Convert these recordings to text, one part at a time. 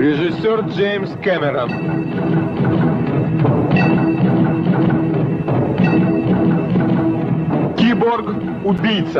Режиссер Джеймс Кэмерон. Киборг-убийца.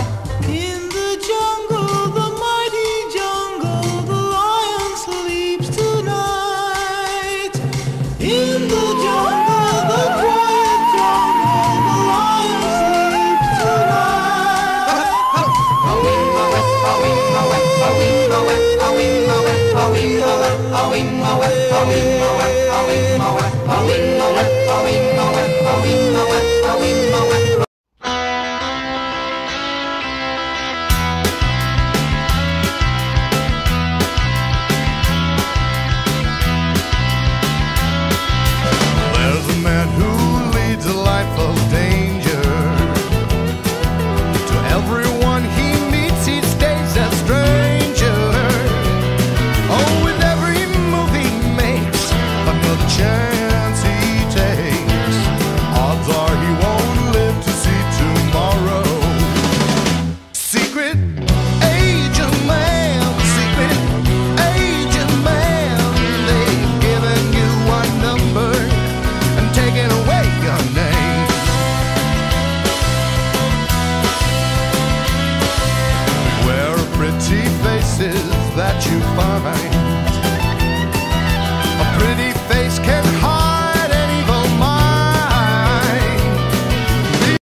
Oh, we away, away, away, away, away, away, away, away, away, away, away, away, pretty faces that you find.